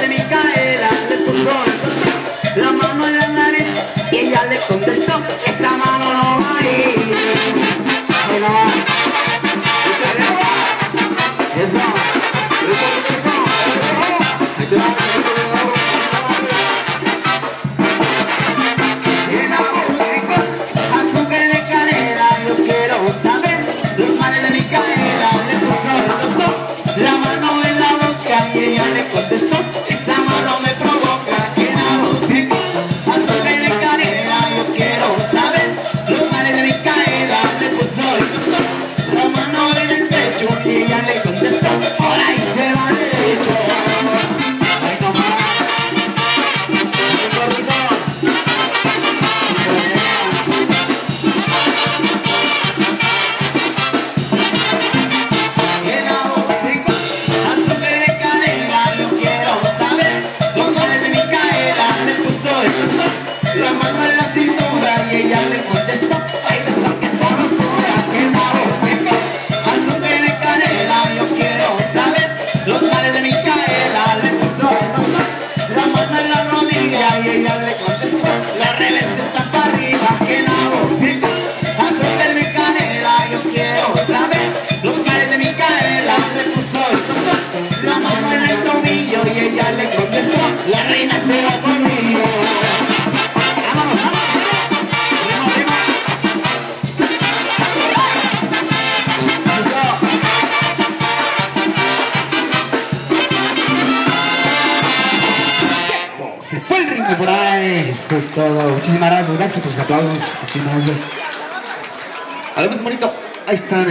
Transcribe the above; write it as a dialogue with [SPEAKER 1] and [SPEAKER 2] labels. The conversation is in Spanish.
[SPEAKER 1] de Micaela le puso la mano en la nariz y ella le contestó, esa mano no va a ir. No va a ir. por ahí. Eso es todo. Muchísimas gracias, gracias por sus aplausos. Muchísimas gracias. Hablamos pues, bonito. Ahí están.